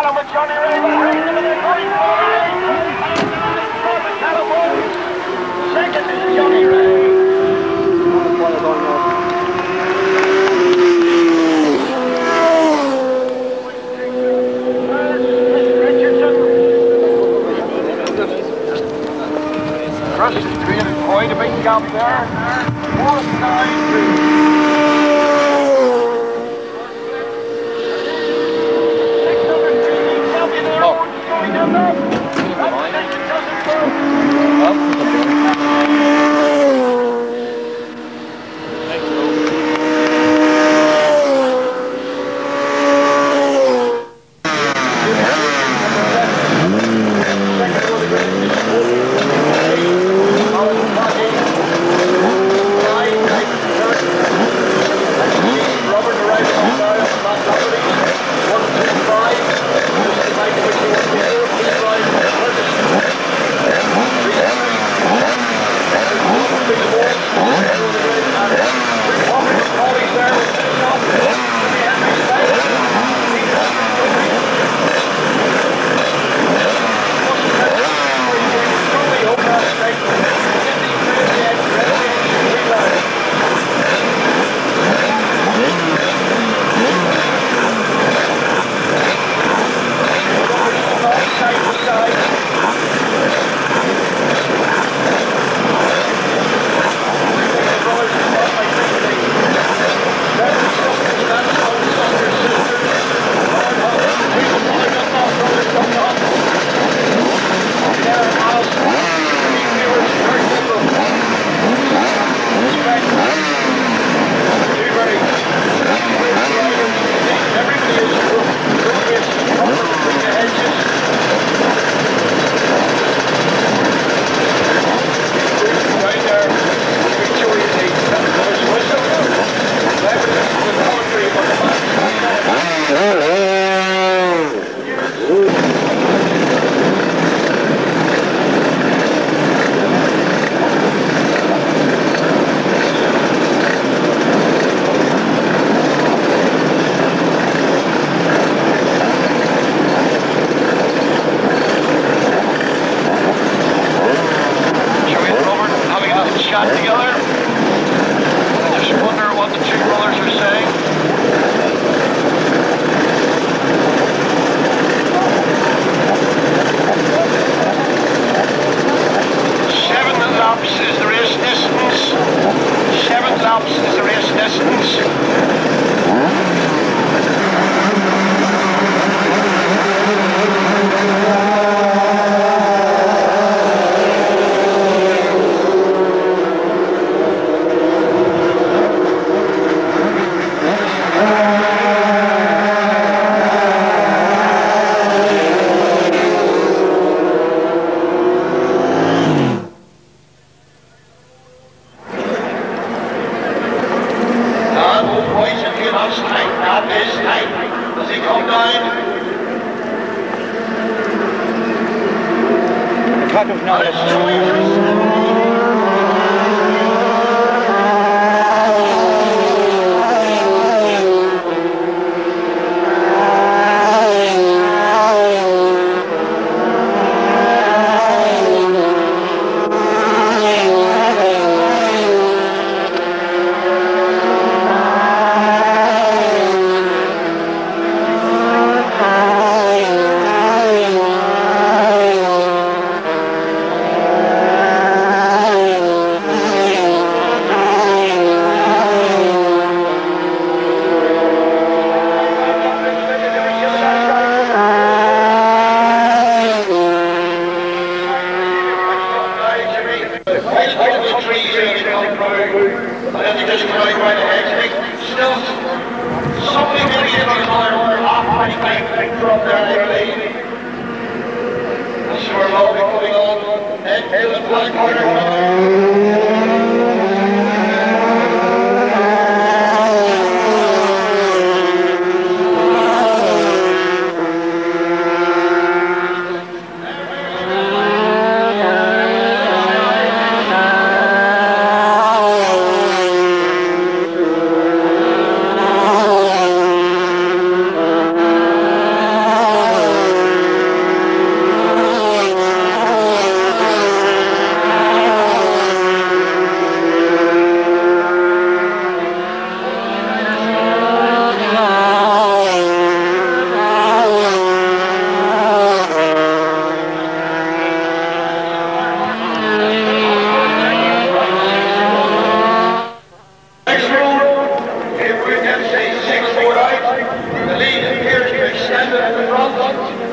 Adam with Johnny Rea Ryan into the. Second is Johnny Rea. Crushed, created quite a big gap there. Fourth nine. MK6 The lead appears to extended at the front.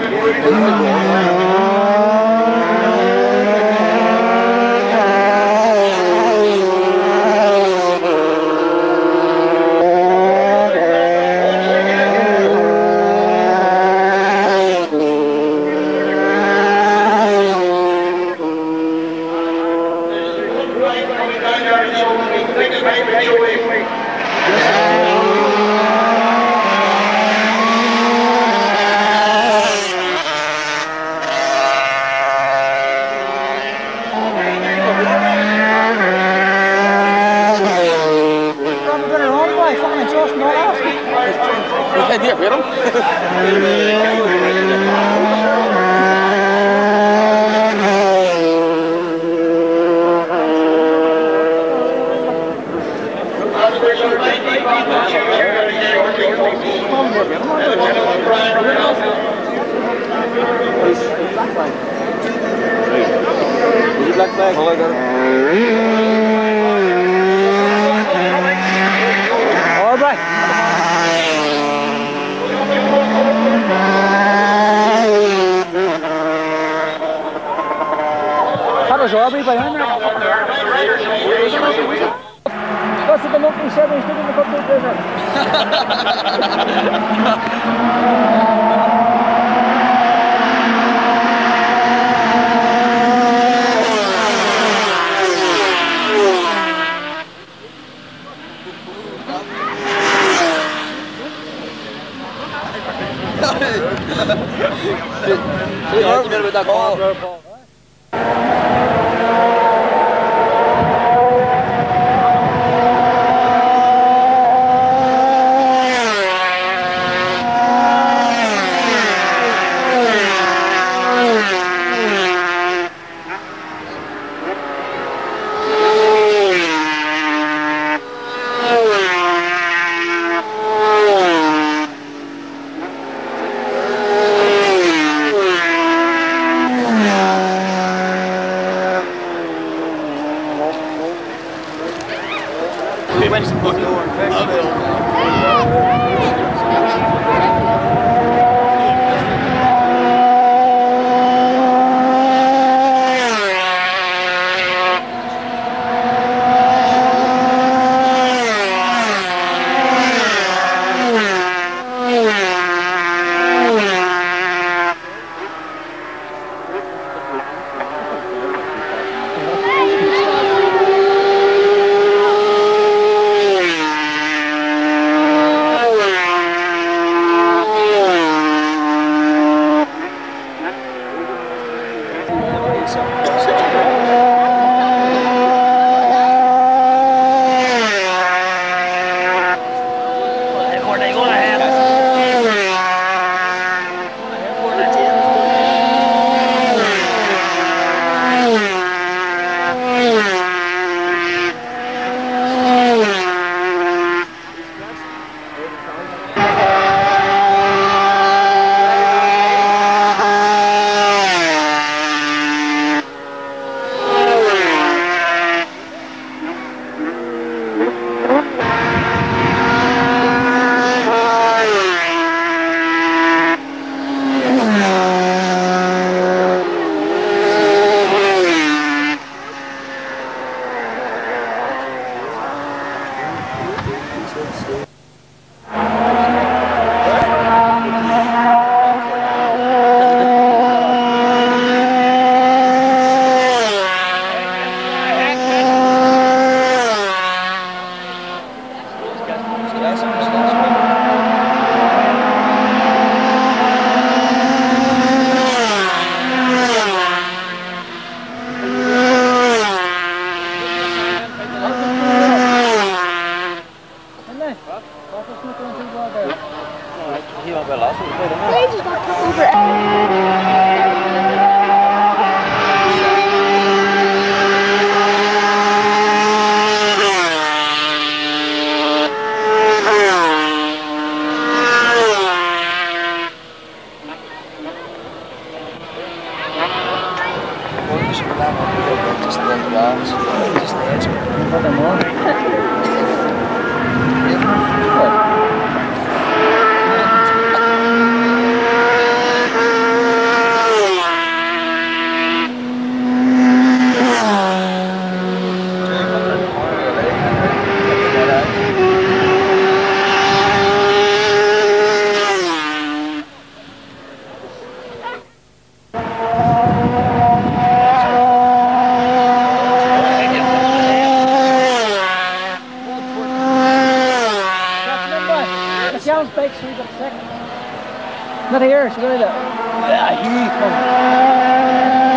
Thank you. right. Michelle's bike got a second. Not here, she's really to. Yeah, he.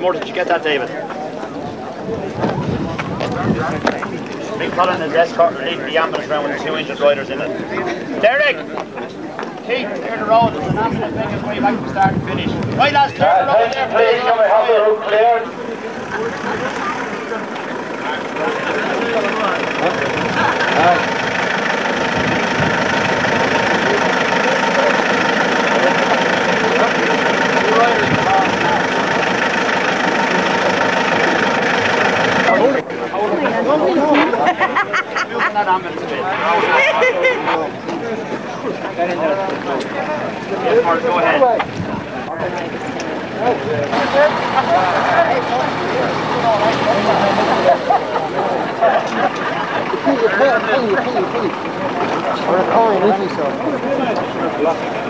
David did you get that, David? Big Colin is escort leading the ambulance around with two injured riders in it. Derek! Keith, clear the road. There's an ambulance making way back from start and finish. Right, lads, clear the road. Please, can we have the road cleared? Moving that ambulance a bit. Yes, Mark, go ahead. Right, lads,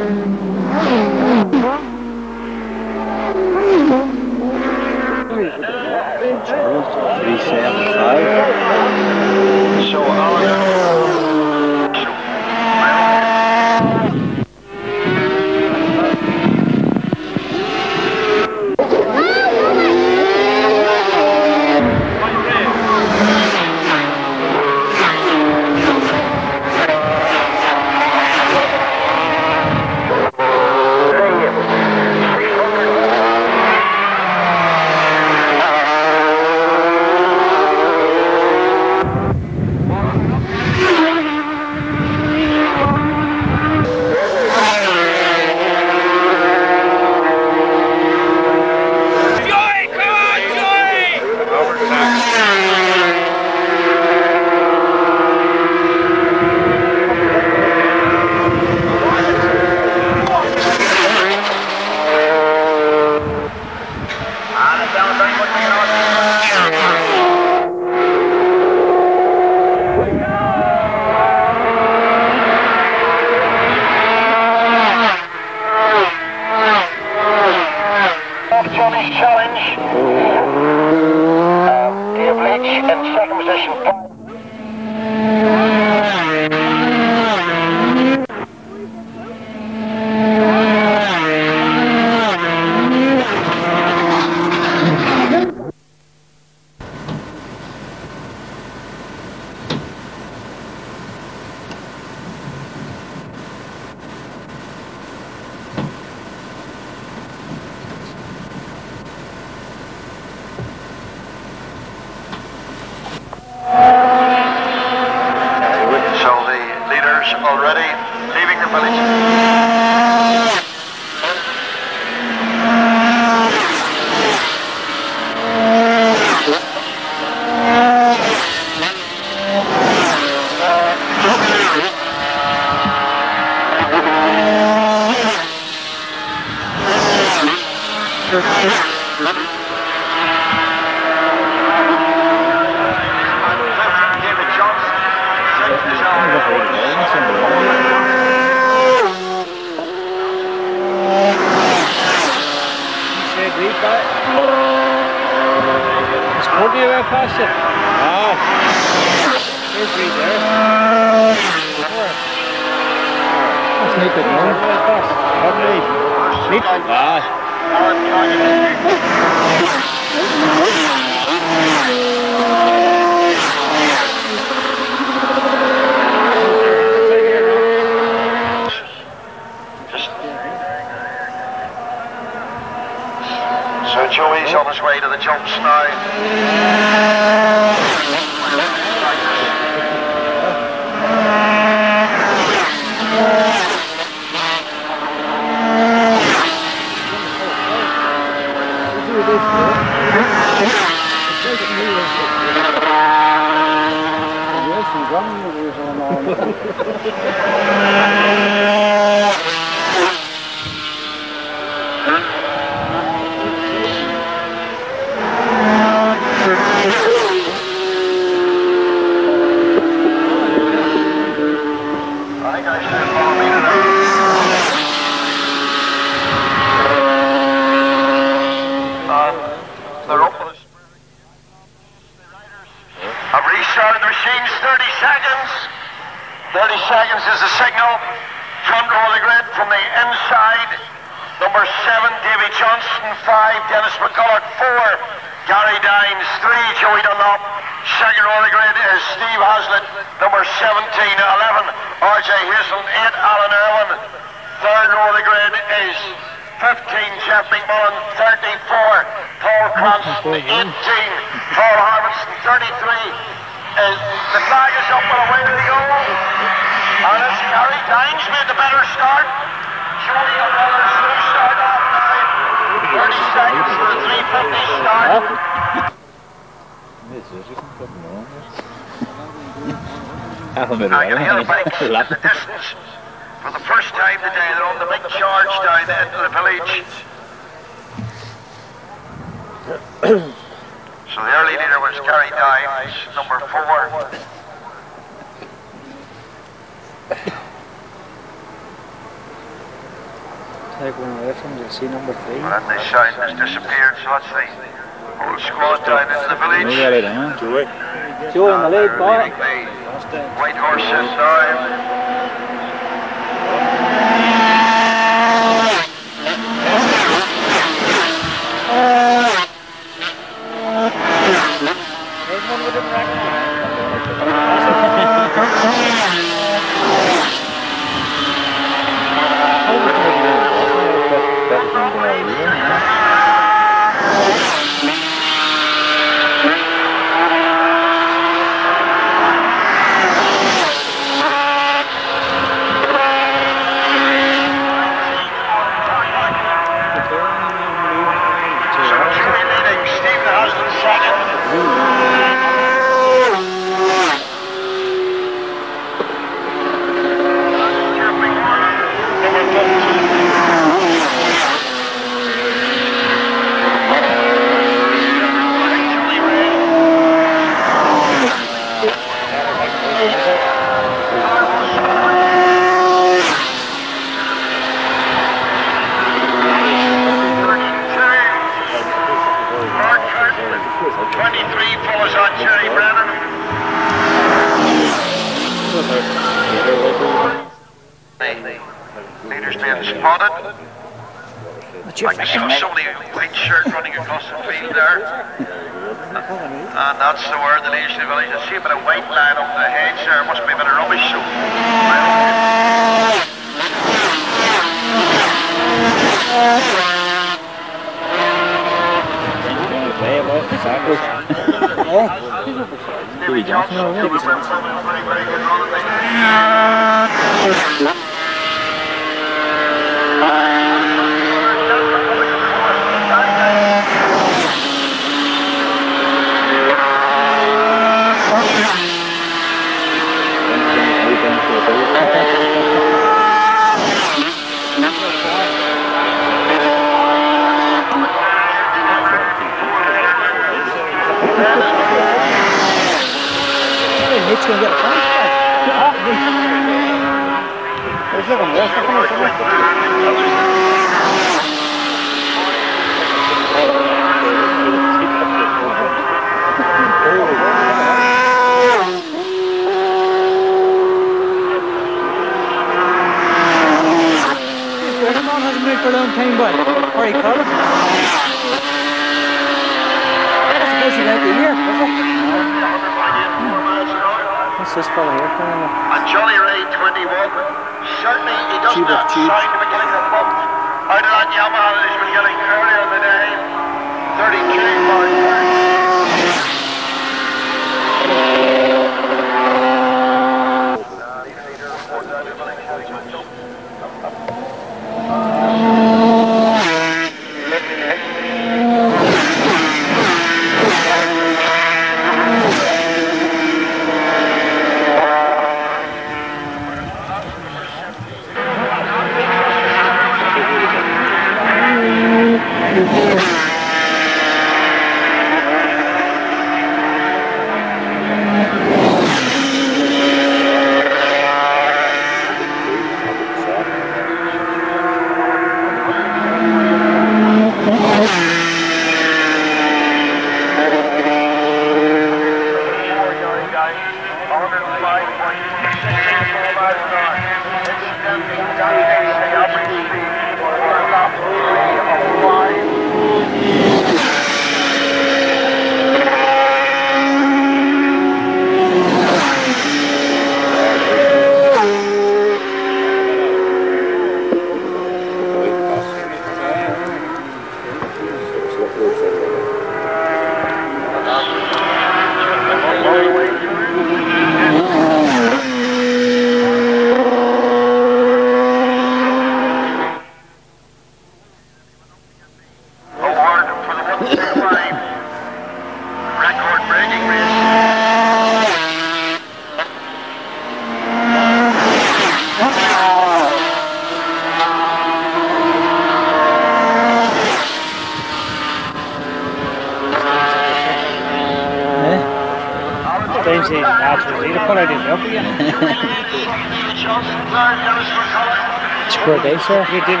third, Dennis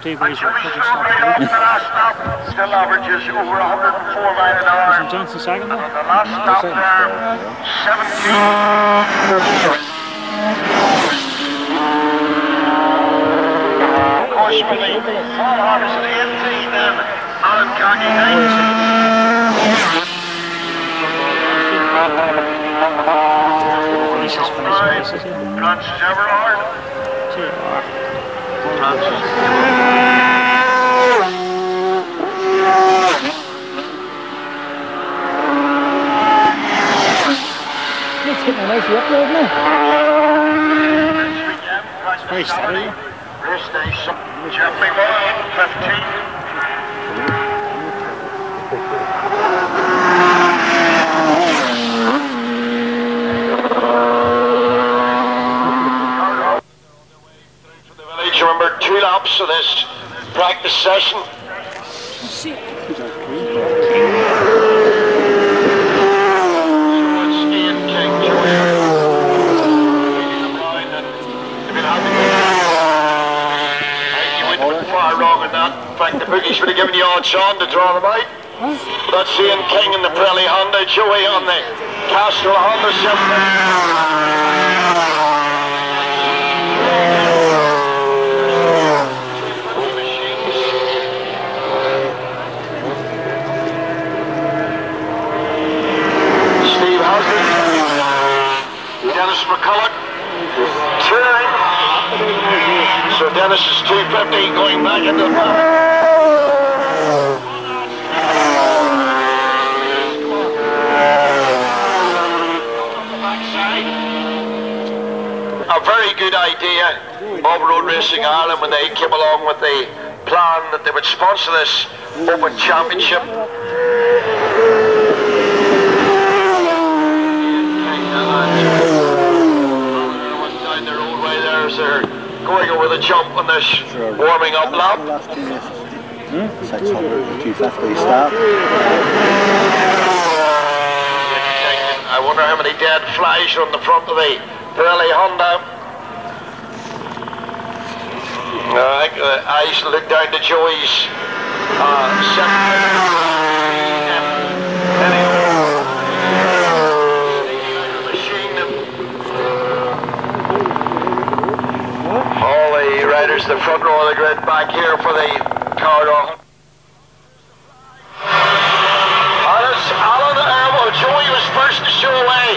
not too laps in, Marty, but he's fucking stopped. Still averages over 104 mile an hour. Isn't Johnson second The last stop there, 17. Horsemanly, Paul Harbison 18 then, Alan Cockey 19. Finishes, finishes, finishes. yeah. Francis Everard. Francis. It's getting a nice up there, isn't it? Very steady. Race Jeff McMullen, 15. For the village, remember two laps of this practice session. So it's Ian King, Joey. If it went far wrong in that. The bookies would have given you all Sean to draw them out. That's Ian King in the Pirelli Honda, Joey on the Castrol Honda Steve Housley, Dennis McCulloch, turning. Dennis 250 going back into the back. A very good idea, Bob Road Racing Ireland, when they came along with the plan that they would sponsor this Open Championship. Their going over the jump on this warming up lap. Last two races. 600 and 250 start. I wonder how many dead flies are on the front of the Pirelli Honda. Uh, I think the eyes look down to Joey's uh, second. Riders, the front row of the grid back here for the. And it's Alan Irwin. Joey was first to show away,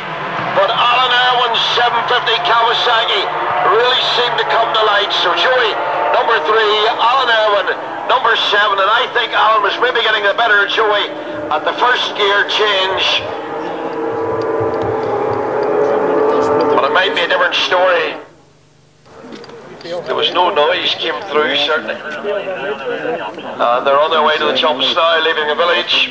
but Alan Irwin's 750 Kawasaki really seemed to come to light. So Joey, number three, Alan Irwin, number seven, and I think Alan was maybe getting the better of Joey at the first gear change. But it might be a different story. There was no noise came through, certainly. And they're on their way to the jumps now, leaving the village.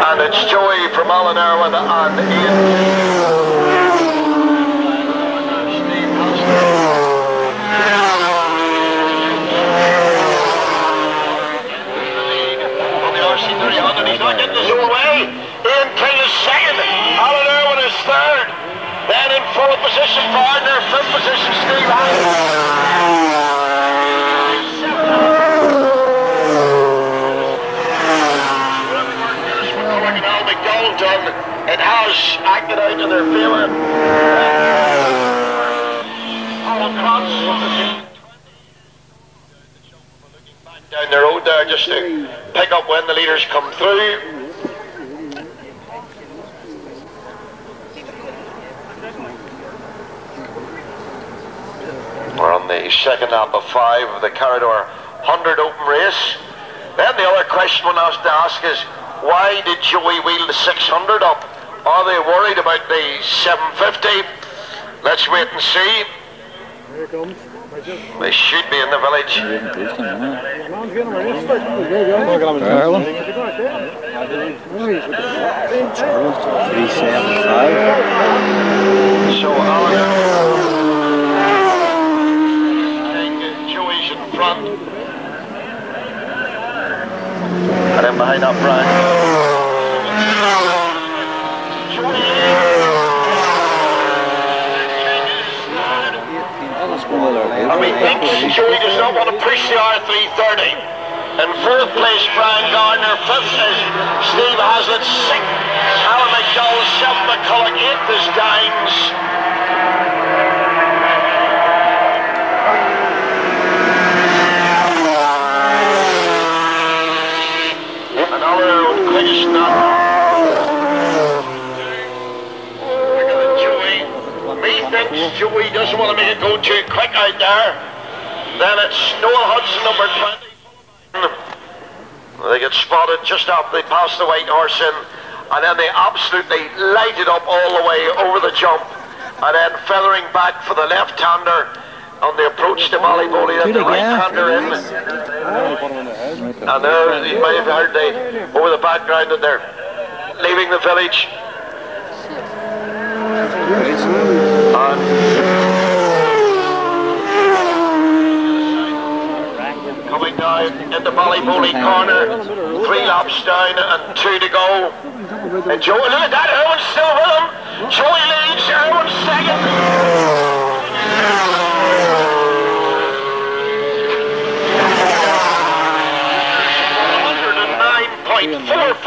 And it's Joey from Alan Irwin and Ian. He's not getting his own way. Ian King is second. Alan Irwin is third. Then in fourth position, Gardner. Fifth position, Steve done, it has acted out in their favour. Alan Cross. Down the road there just to pick up when the leaders come through. We're on the second lap of five of the Carrowdore 100 open race. Then the other question one has to ask is, why did Joey wheel the 600 up? Are they worried about the 750? Let's wait and see. Here it comes. They should be in the village. Three seven five. So Alan Joey's in front. And then behind that Brian. And we think Joey does not want to push the R330. In fourth place, Brian Gardner. Fifth is Steve Hazlitt. Sixth, Alan McDowell. Seventh, McCulloch. Eighth is Dines. Joey doesn't want to make it go too quick out there. Then it's Noel Hudson, number 20. They get spotted just after they pass the white horse in. And then they absolutely light it up all the way over the jump. And then feathering back for the left-hander on the approach to Maliboli. Then the right-hander in. And there, you might have heard the, over the background that they're leaving the village. And coming down into Ballyboley corner, three laps down and two to go. And Joey, look at that, Irwin's still with him. Joey leads, Irwin's second.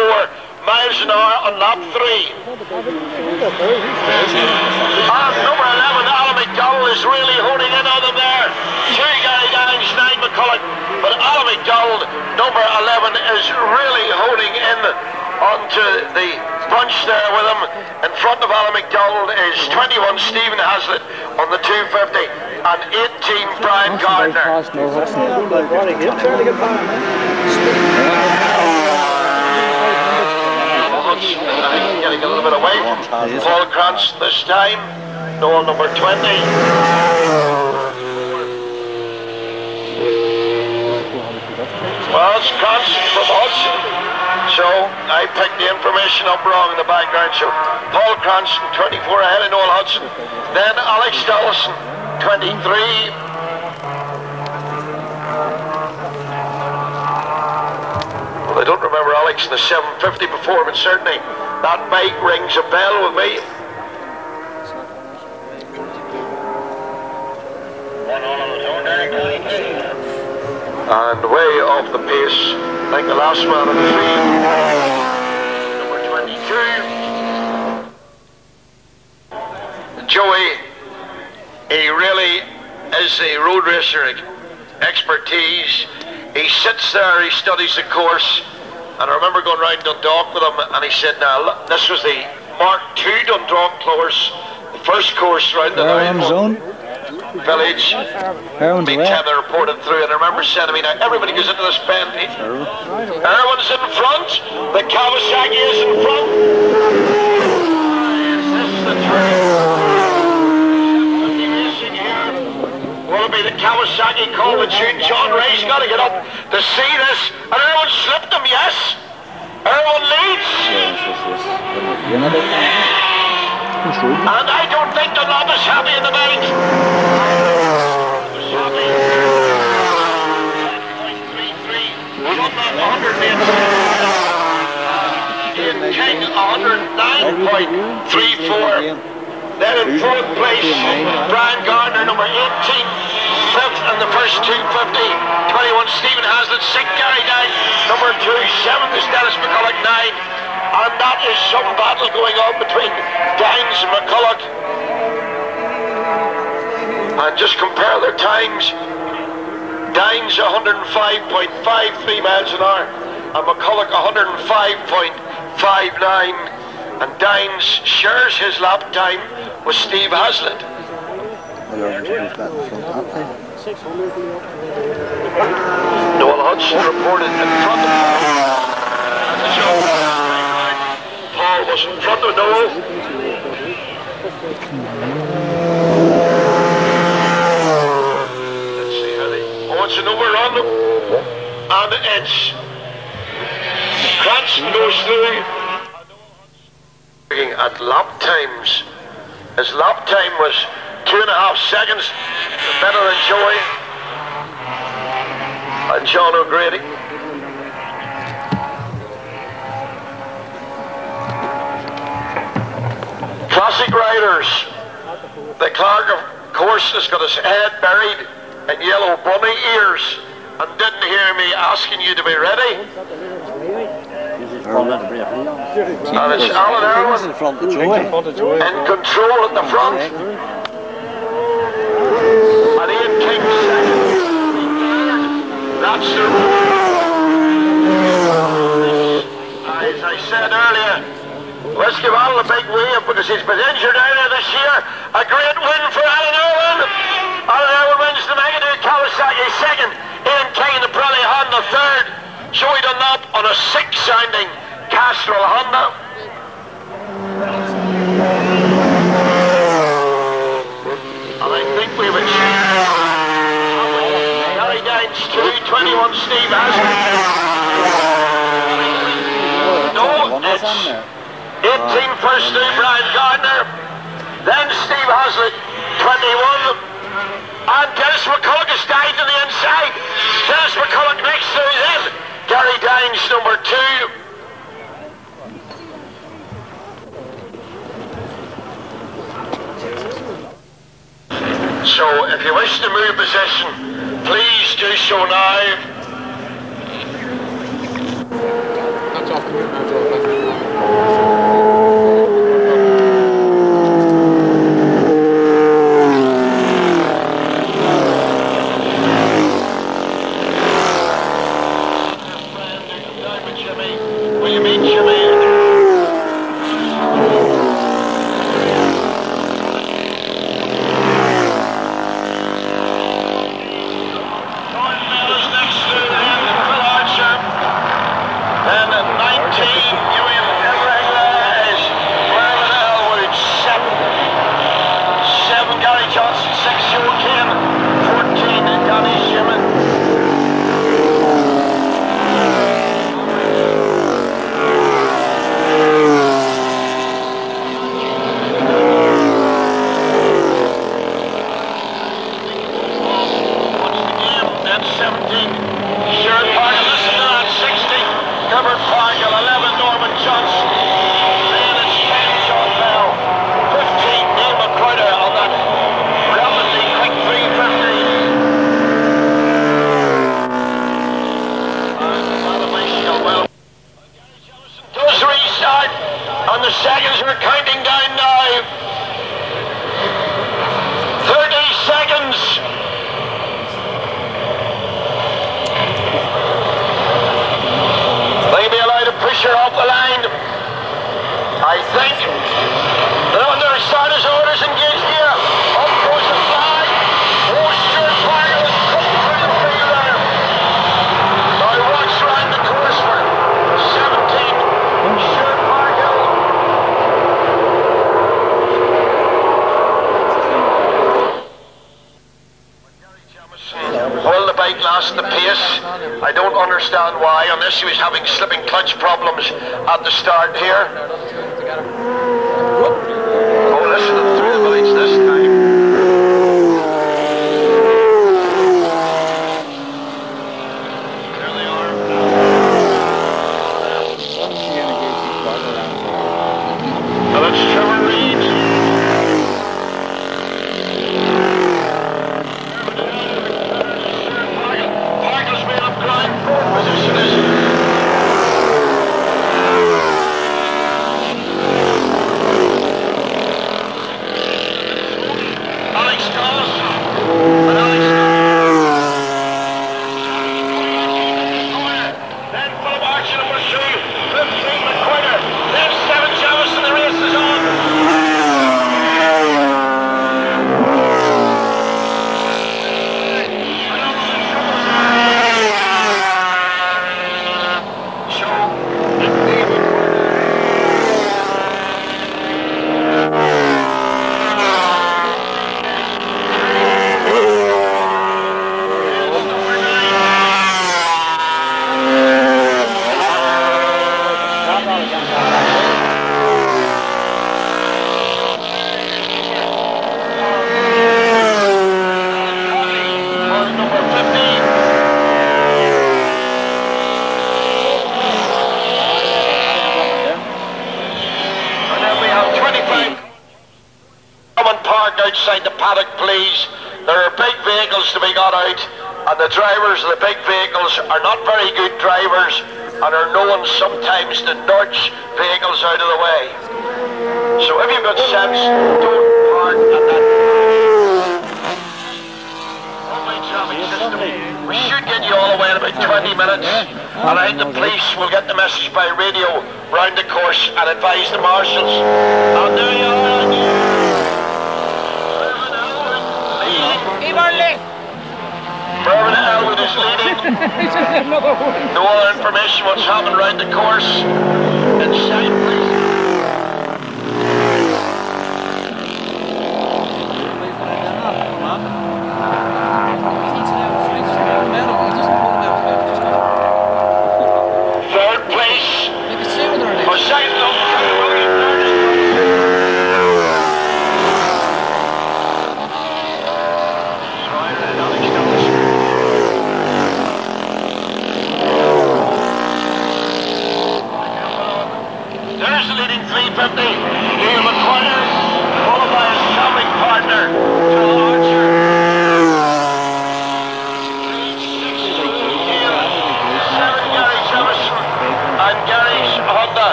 109.44 miles an hour on lap three. And number 11, Alan McDowell is really holding in on them there. Two Gary Dines, nine McCulloch. But Alan McDowell, number 11, is really holding in onto the bunch there with him. In front of Alan McDowell is 21 Stephen Hazlitt on the 250 and 18 Brian Gardner. Getting a little bit away from Paul Krantz this time. Noel number 20. Well, it's Krantz from Hudson. So I picked the information up wrong in the background. So Paul Cranston, 24 ahead of Noel Hudson. Then Alex Dollison, 23. I don't remember Alex in the 750 before, but certainly that bike rings a bell with me. And way off the pace, like the last man in the field. Number 22. Joey He really is a road racer expertise. He sits there, he studies the course. And I remember going round Dundalk with him, and he said, "Now look, this was the Mark II Dundalk course, the first course round the Down zone. village." Away. Tether reported through, and I remember saying to me, "Now everybody goes into this pen. Irwin's in front, the Kawasaki is in front." Is this the train? Racing here. Will it be the Kawasaki called the tune? John Ray's got to get up to see this. And Irwin slipped him, yes. Irwin leads. Yes, yes, yes. You're not Control. And I don't think the knob is happy in the night. King 109.34. Then in fourth place, Brian Gardner, number 18. Fifth in the first 250. 21, Stephen Hazlitt. Six, Gary Dine. Number two. Seventh is Dennis McCulloch. Nine. And that is some battle going on between Dines and McCulloch. And just compare their times. Dines 105.53 miles an hour. And McCulloch 105.59. And Dines shares his lap time with Steve the there? Noel Hudson reported in front of Paul was in front of Noel. Let's see how they. Oh, it's an overrun. And it's. Cranston goes through. At lap times. His lap time was two and a half seconds better than Joey and John O'Grady. Classic Riders. The Clark, of course, has got his head buried in yellow bunny ears and didn't hear me asking you to be ready. And it's Alan Irwin in control at the front. And Ian King second. That's the As I said earlier, let's give Alan a big wave because he's been injured earlier this year. A great win for Alan Irwin. Alan Irwin wins the Megadoo Kawasaki second. Ian King in the Pirelli Honda third. Joey Dunlop on a six-sounding Castrol Honda. And I think we've achieved Gary Dines 2, 21 Steve Hazard. No, it's 18 first Steve Brian Gardner. Then Steve Hazlitt, 21. And Dennis McCulloch has died to the inside. Dennis McCulloch next to him. Gary Dines, number two. So if you wish to move position, please do so now. That's off the move now,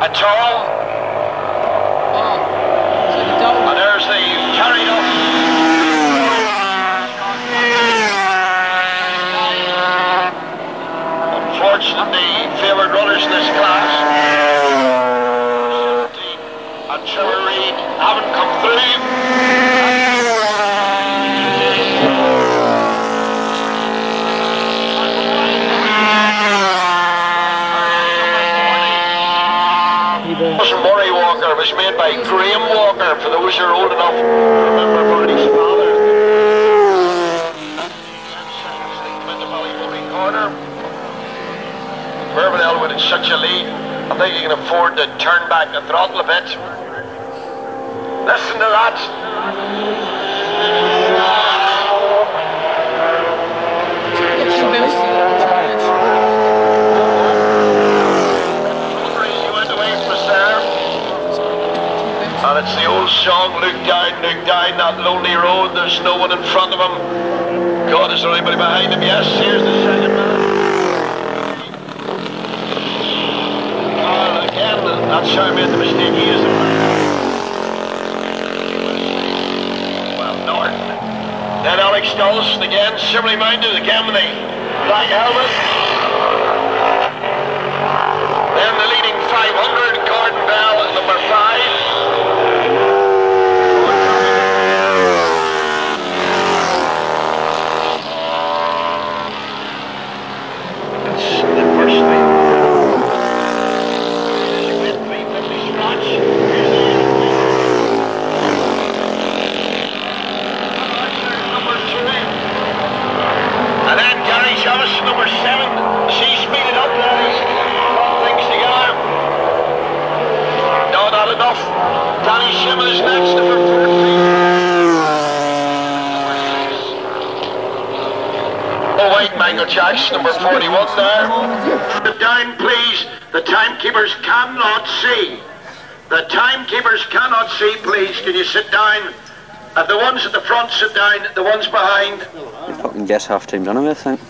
A tall. Oh, hmm. so the. And there's the carried off. Unfortunately, favoured runners in this class. by Graham Walker, for those who are old enough remember Bernie's father. Mervyn Elwood in such a lead, I think he can afford to turn back the throttle a bit. Listen to that. And it's the old song, Look Down, Look Down That Lonely Road. There's no one in front of him. God, is there anybody behind him? Yes, here's the second man. And again, that's how I made the mistake. He is the man. Well, Norton. Then Alex Dawson again, similarly minded, again with the black helmet. Wait, Michael number 41 there. Sit down, please. The timekeepers cannot see. The timekeepers cannot see, please. Can you sit down? And the ones at the front sit down, the ones behind. Fucking guess half time done with, I think.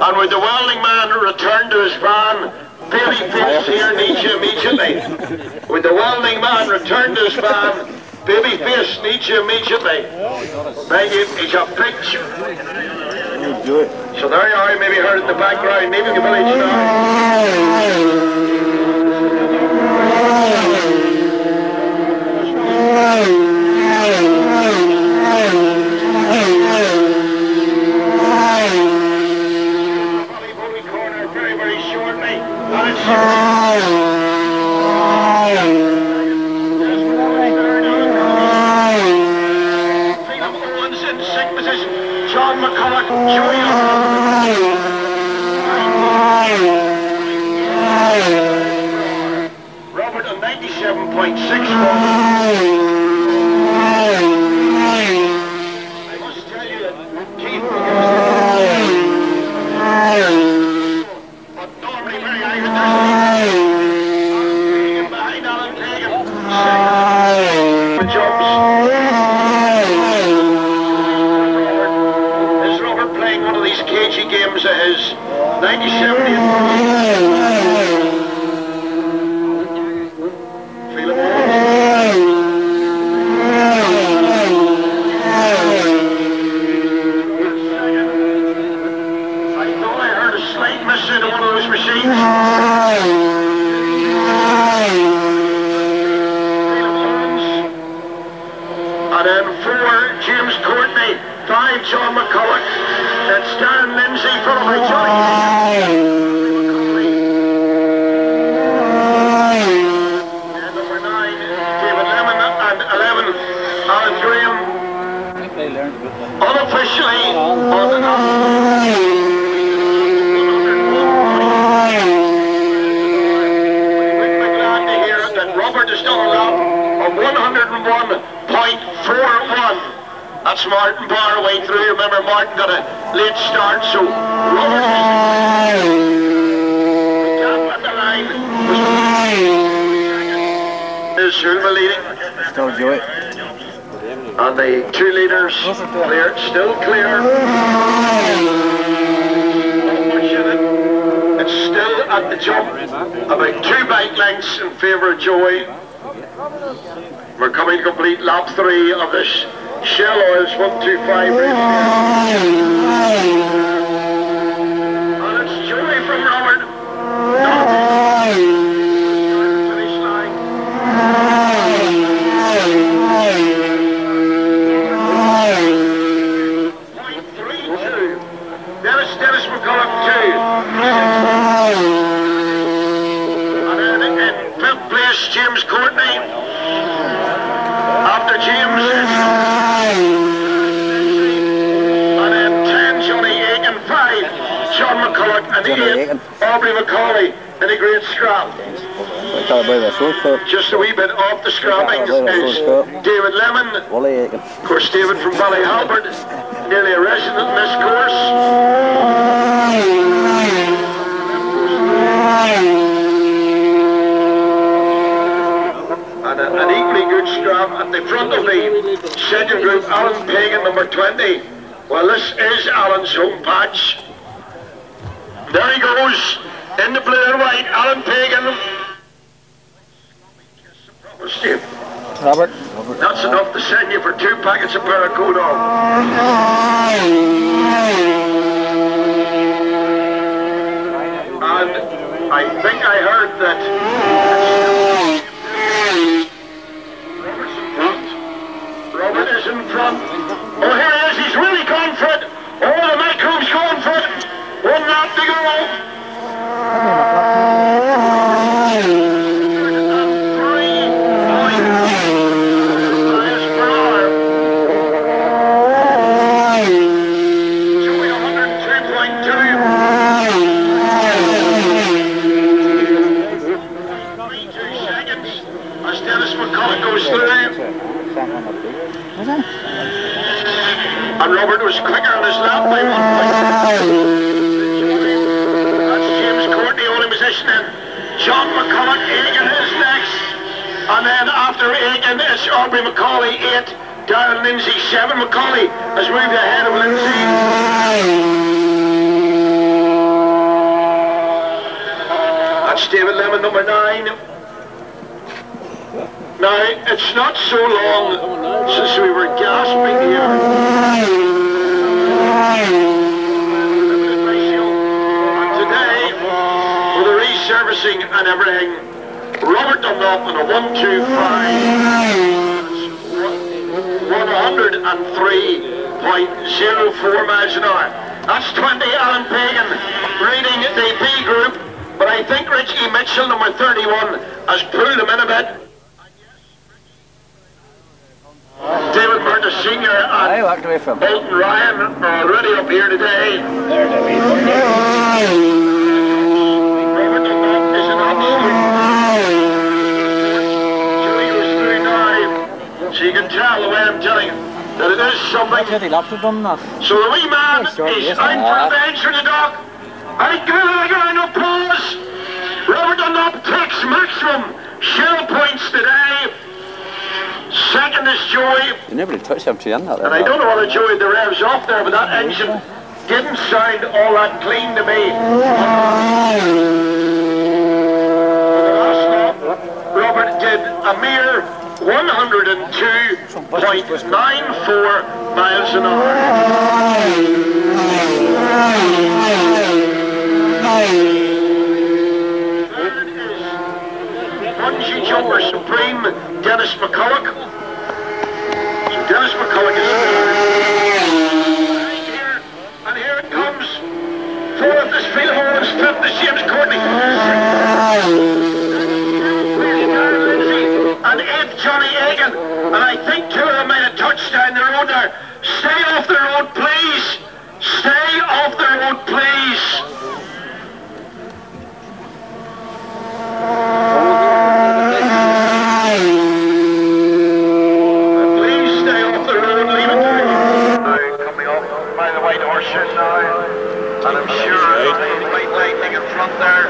And with the welding man return to his van, Baby Face here needs you immediately. With the welding man return to his van, Baby Face needs you immediately. Thank you. He's a picture. So there you are, maybe heard in the background, maybe the village now. Corner very, very shortly. And it's Number one's in sick position. John McCulloch, Robert on 97.6. I must tell you that Keith but normally very angry. There's behind Alan Kagan. Second. Jumps. Is Robert playing one of these cagey games of his? 97 Feel it. I thought I heard a slight miss into one of those machines. And then four, James Courtney. Five, John McCulloch. And Stan Lindsay followed by Johnny. And number nine, David Lemon. And 11, Alan Graham. Unofficially on the We'd be glad to hear that Robert is done a lap of 101.41. That's Martin Barr way through. Remember, Martin got a late start, so Robert is the gap at the line. Is Hulma leading? Still Joey. And the two leaders clear, still clear. It's still at the jump, about two bike lengths in favour of Joey. We're coming to complete lap three of this Shell Oils 125 race. And it's Joey from Robert. Finish line. Point three two. Dennis Dennis McCulloch two. And then in James Courtney. After James and then ten Johnny Aiken five. John McCulloch and Johnny eight Aiken. Aubrey McCauley in a great scrap. I thought about the short. Just a wee bit off the scrapping is David Lemon. Of course, David from Valley Halbert, nearly a resident in this course. And a- an equally good strap at the front of the second group, Alan Pagan, number 20. Well, this is Alan's home patch. There he goes, in the blue and white, Alan Pagan. Steve. Robert. That's enough to send you for two packets of Paracuda. And I think I heard that Robert's in front. Front. Oh, here he is. He's really going for it. Oh, the microbe's going for it. One lap to go. Three miles per hour. Joey 102.2. 32 seconds. as Dennis McCullough goes through. And Robert was quicker on his lap by one point. That's James Courtney holding position then. John McCullough, Aiken is next. And after Aiken, it's Aubrey McCauley, 8. Darren Lindsay, 7. McCauley has moved ahead of Lindsay. That's David Lemon, number 9. Now, it's not so long since we were gasping here. And today, with the resurfacing and everything, Robert Dunlop on a 125, 103.04 miles an hour. That's 20 Alan Pagan reading the B group, but I think Richie Mitchell, number 31, has pulled him in a bit. David Murta Sr. I and walked away from Bolton Ryan are already up here today. There's a wee one there. Robert Dunlop is an absolute Julie goes through now. So you can tell the way I'm telling you that it is something. Twenty laps have done that. So the wee man is out for the bench for the dog. I give it a round of applause. Robert Dunlop takes maximum shell points today. Second is Joey. You never really touched him to the end that And I don't know whether Joey the revs off there, but that engine didn't sound all that clean to me. Robert did a mere 102.94 miles an hour. Bungee Jumper Supreme, Dennis McCulloch. So Dennis McCulloch is right here, and here it comes. Fourth is Phil Holmes, fifth is James Courtney. And I think two of them made a touched down the road there. Stay off the road, please. Stay off the road. Please stay off the road, leave it to me. Now, coming up by the white horse shed now, and I'm sure there's white lightning in front there.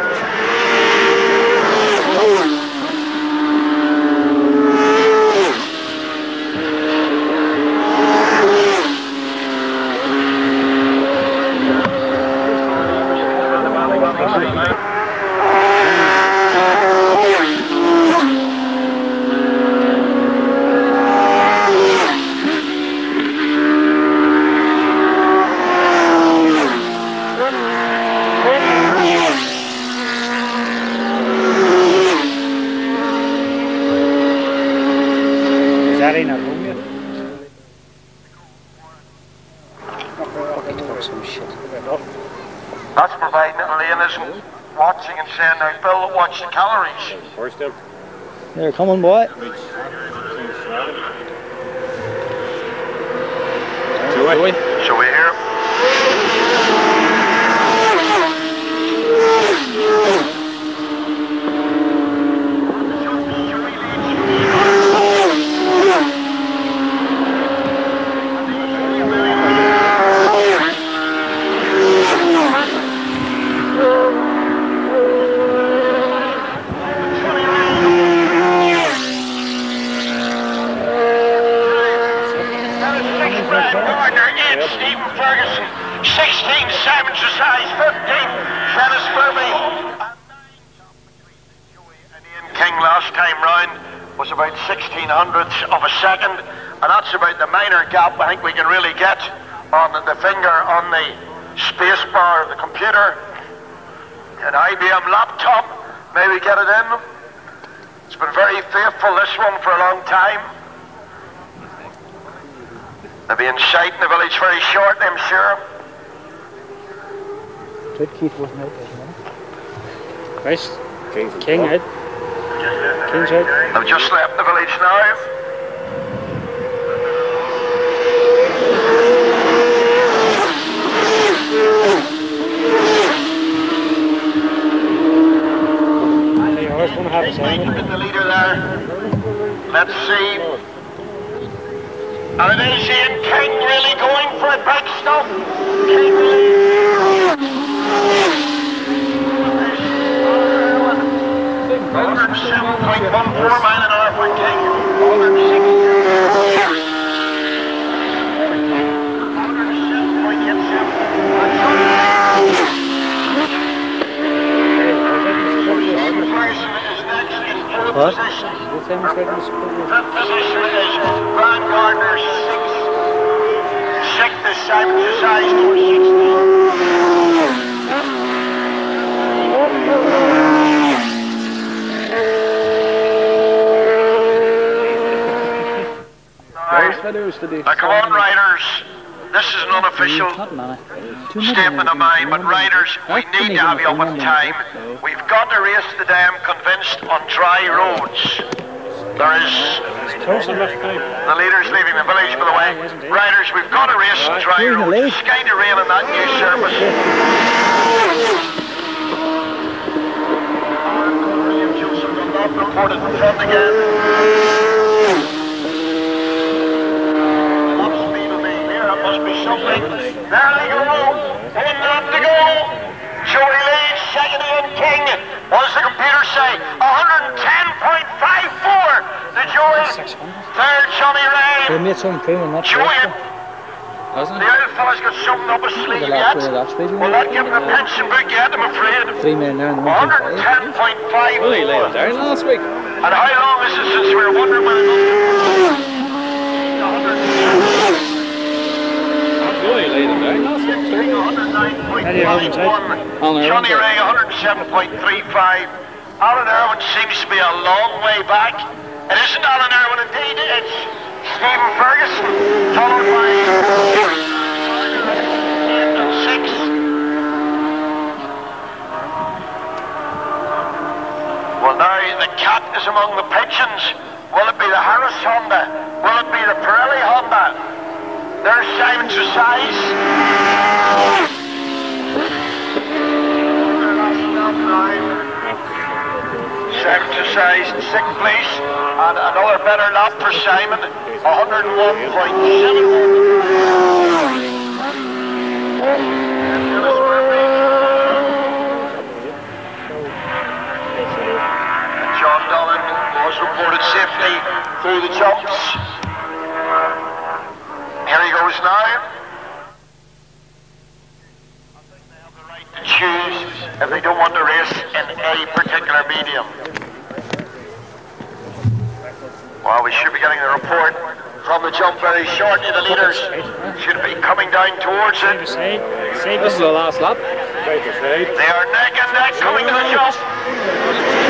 Is that in a room yet? That's providing that Elaine isn't watching and saying, now Bill, watch the calories. Horse them. They're coming, boy. Joey. Shall we hear? Brad Gardner, 8 Stephen Ferguson, 16 Simon Size, 15 Dennis Furby, and 9 Joey and Ian King last time round was about 16 hundredths of a second, and that's about the minor gap I think we can really get on the finger on the space bar of the computer. An IBM laptop, maybe get it in. It's been very faithful, this one, for a long time. They'll be in sight in the village very short, I'm sure. Good Keith wasn't out there, man. Christ. King's and King Club. out. King's out. They've just left the village now. Meeting with the leader there. Let's see. Are they seeing King really going for a backstop? King really... 107.14 mile an hour for King. 106. Next in pole What? position. What's that seconds? Fifth position is Brian Gardner, sixth. Sixth is Simon Desai, number 16. Now, come on, riders. This is an unofficial statement of mine, but riders, we need to have you up on time. We've got to race the dam convinced on dry roads. There is the leader's leaving the village, by the way. Riders, we've got to race on dry Who's in roads. It's kind of rain on that new surface. William Joseph will not reported in front again. Top speed will be here. It must be something. There they go. One lap to go. Joey leads. Second Ian King. What does the computer say? 110.54 to Joey. Third Johnny They Rea. made some cream that Joey. Hasn't The old fella's got something up his sleeve The yet. last one, the last speed, Will that give him a pension book yet, I'm afraid? Three men there and one point five. 110.5. Well, he laid it down last week. And how long is it since we were wondering when it was? Well, laid it down last week. 109.51. Alan Johnny Rea 107.35. Alan Irwin seems to be a long way back. It isn't Alan Irwin indeed, it's Stephen Ferguson, followed by eight six. Well now the cat is among the pigeons. Will it be the Harris Honda? Will it be the Pirelli Honda? There's Simon to size sixth place, and another better lap for Simon, 101.7. John Dolan was reported safely through the jumps. Here he goes now. I think they have the right to choose if they don't want to race in a particular medium. Well, we should be getting the report from the jump very shortly. The leaders should be coming down towards it. This is the last lap. Right to side. They are neck and neck coming to the jump.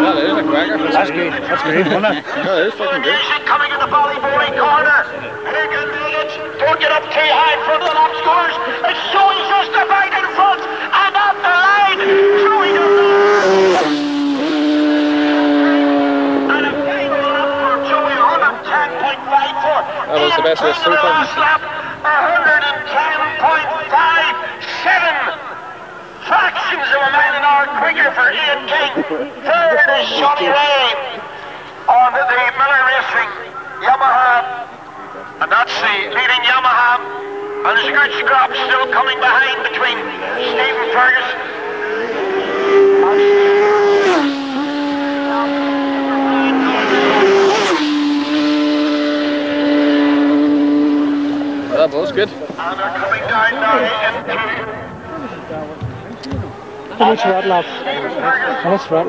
That is a cracker. That's good. That's good, wasn't it? That is fucking good. Music coming in the Ballyboy corner. Here can. Don't get up too high in front of the lap scores. It's Joey just about in front and up the line. Joey does And a final lap for Joey, 110.54. That was the best race so far. Last lap, 110.57 fractions of a mile an hour quicker for Ian King. Third is Johnny Rea on the Miller Racing Yamaha. And that's the leading Yamaha. And there's a good scrap still coming behind between Stephen Ferguson. That was good. And they're coming down now into How much for that lap? How much for that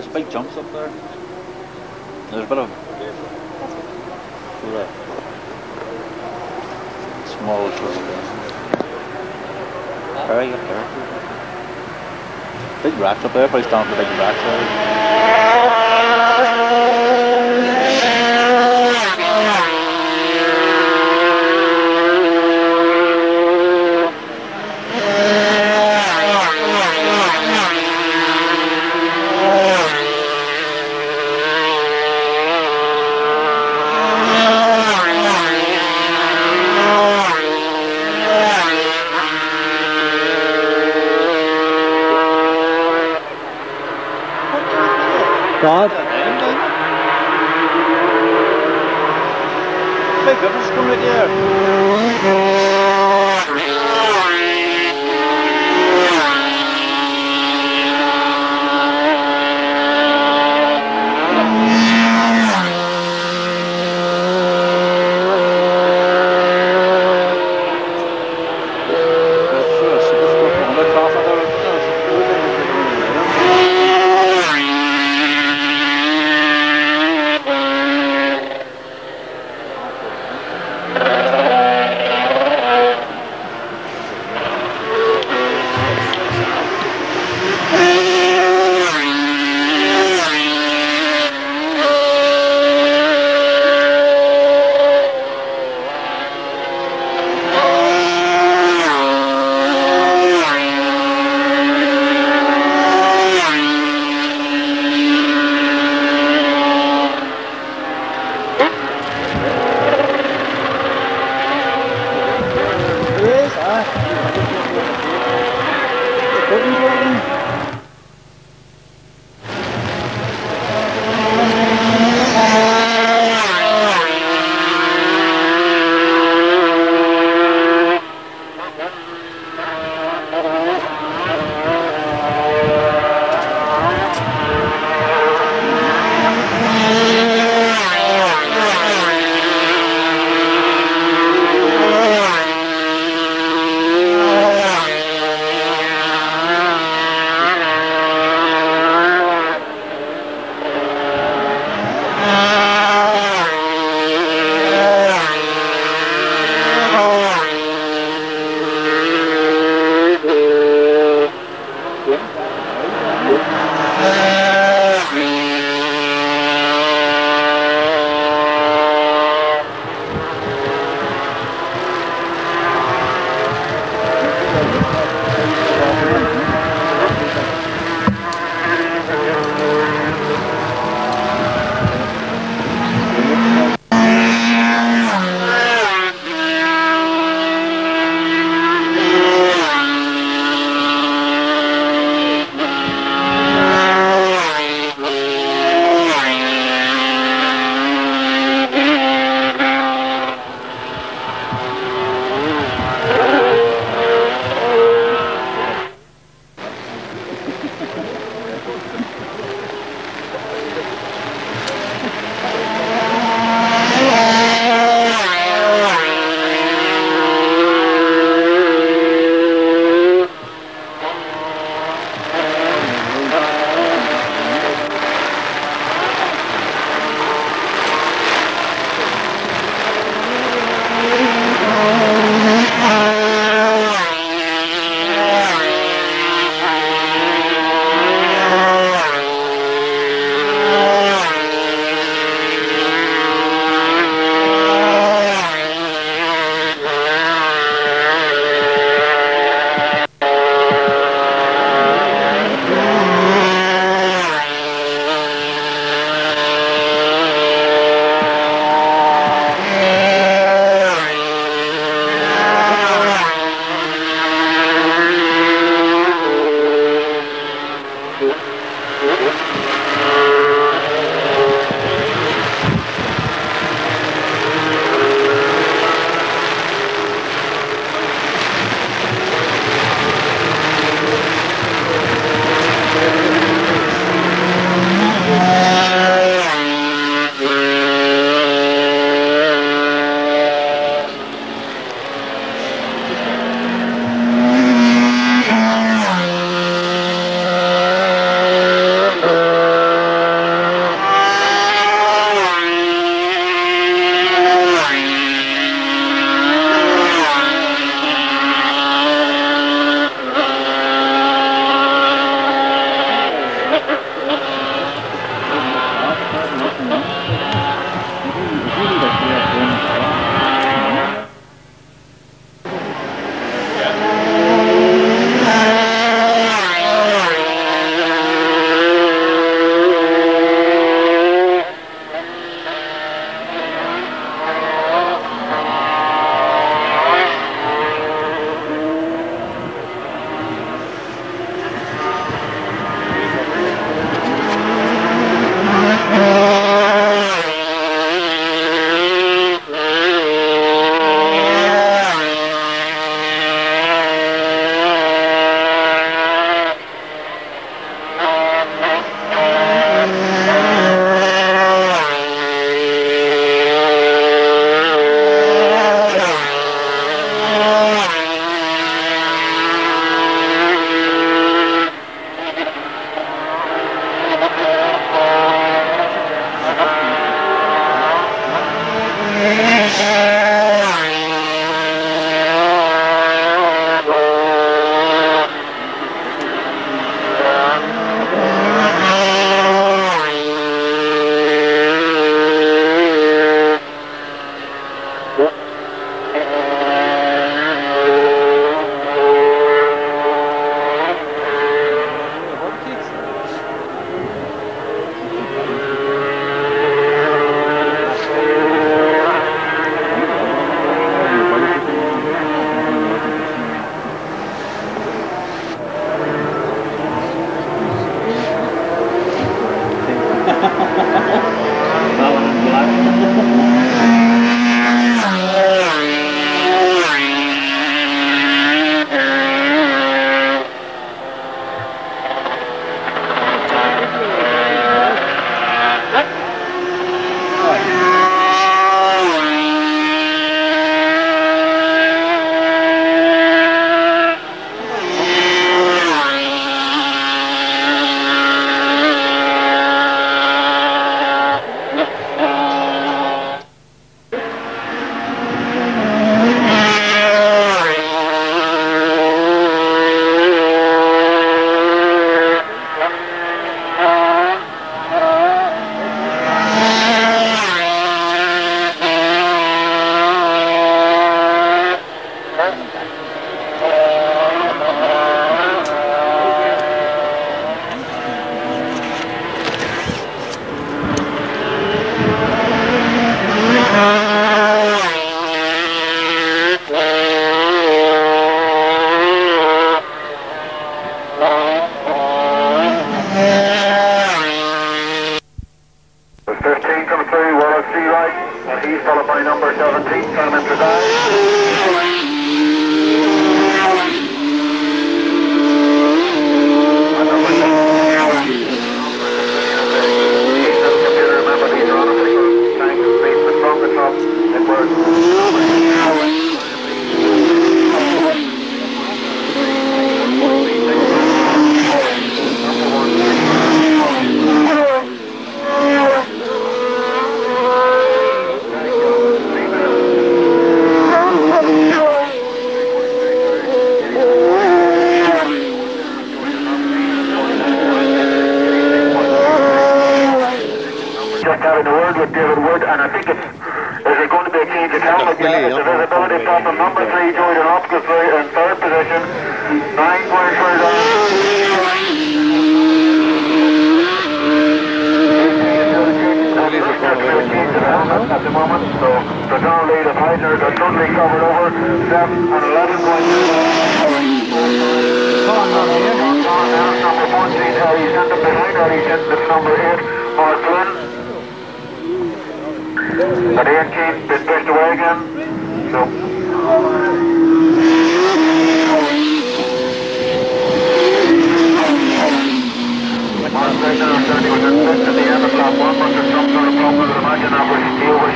there's big jumps up there. There's a bit of sort of small sort of very up there. Big probably stand for big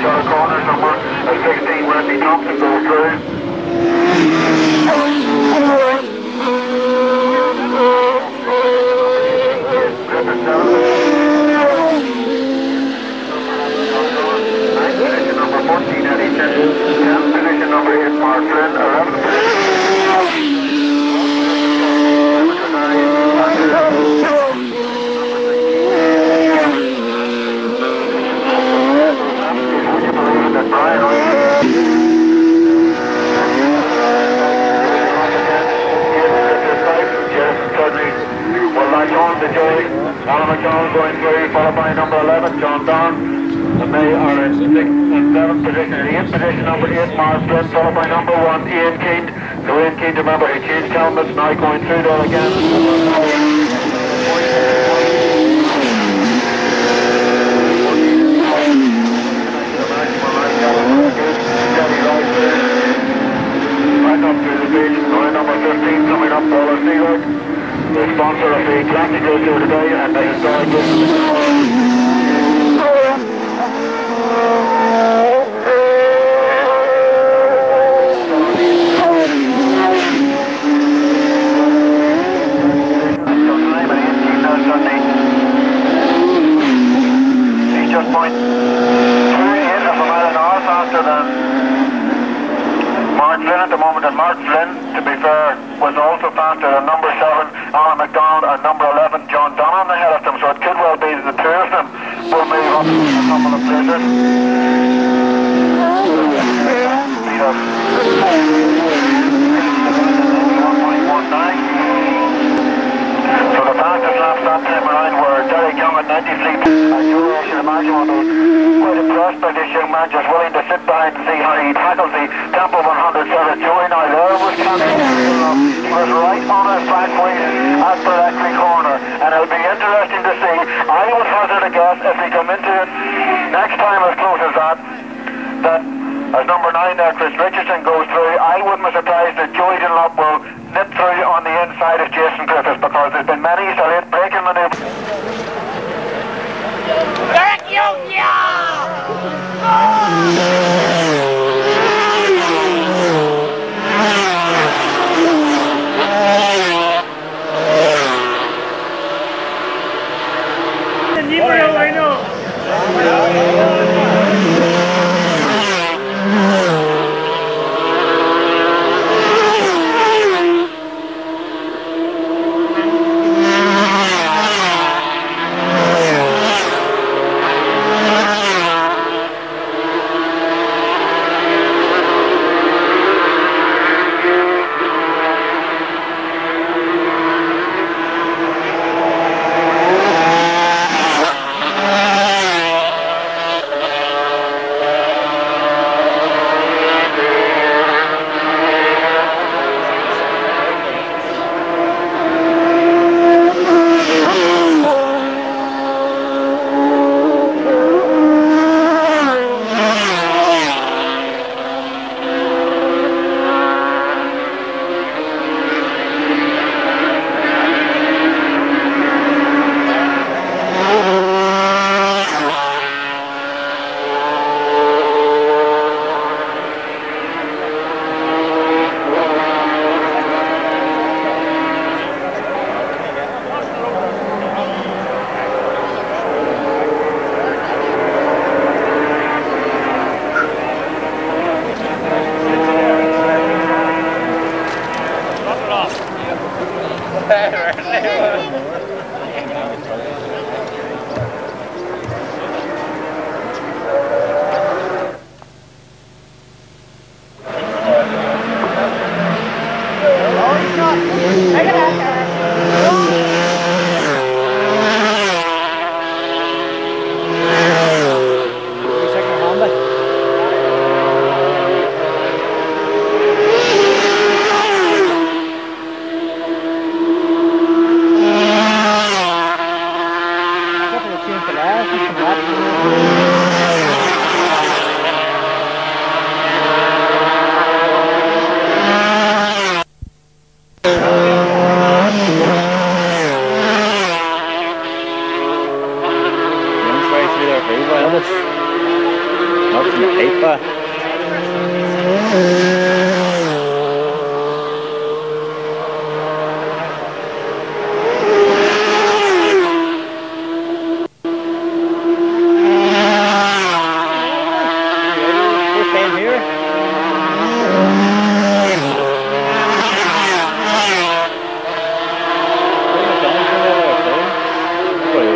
got a corner somewhere. 16 Randy Thompson goes through. Number 14 at each end. 10 position number 8 Martin. to Joey. Alan McDonald going through, followed by number 11, John Don. And they are in 6th and 7th position. And in position, number 8, Mars Flynn, followed by number 1, Ian Keane. So Ian Keane, remember, he changed helmets, now going through there again. up through the beach. Line number 15 coming up, Paula Seaworth the sponsor of the classic race today and I enjoyed.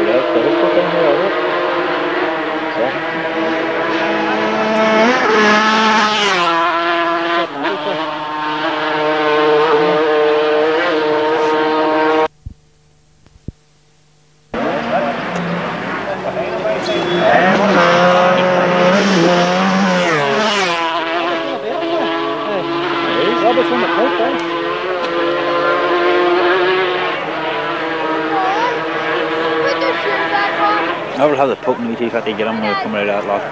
seguridad, pero esto. Have the poke me teeth if they get them when they come out of that last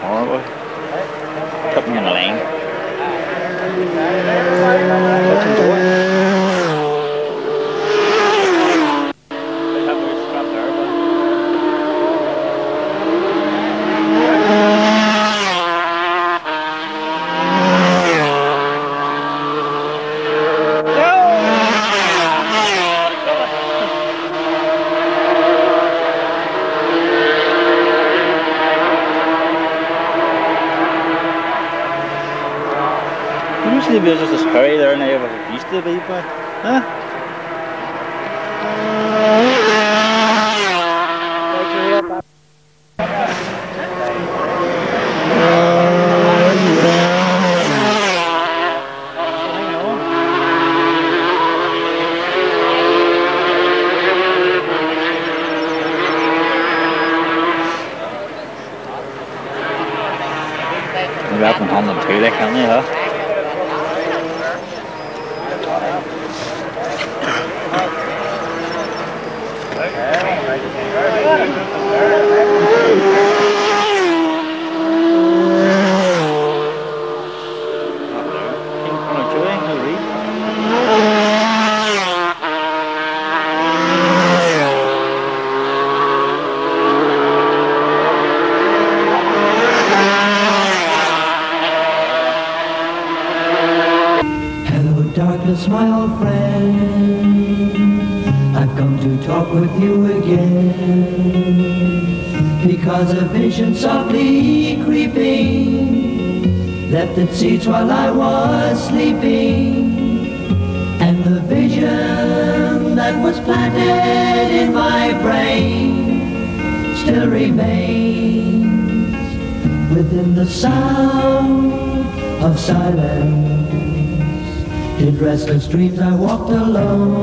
seeds while I was sleeping. And the vision that was planted in my brain still remains within the sound of silence. In restless dreams I walked alone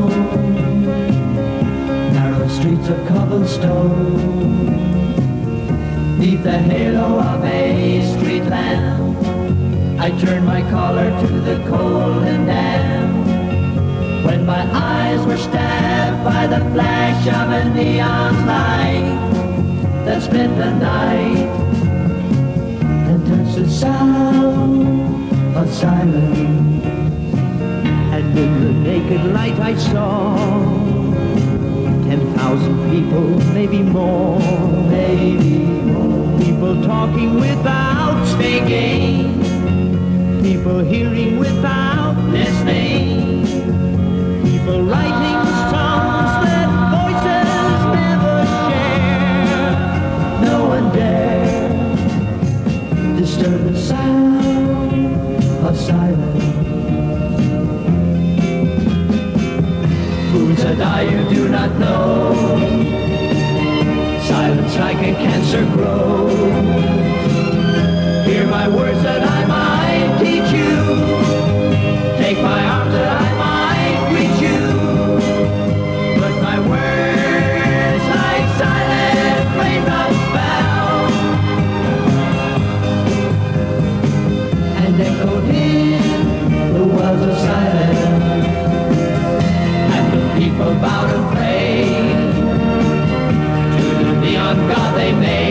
flash of a neon light That split the night. And touched the sound of silence. And in the naked light I saw ten thousand people, maybe more, maybe more. People talking without speaking, people hearing without listening, people writing A cancer grows. they made.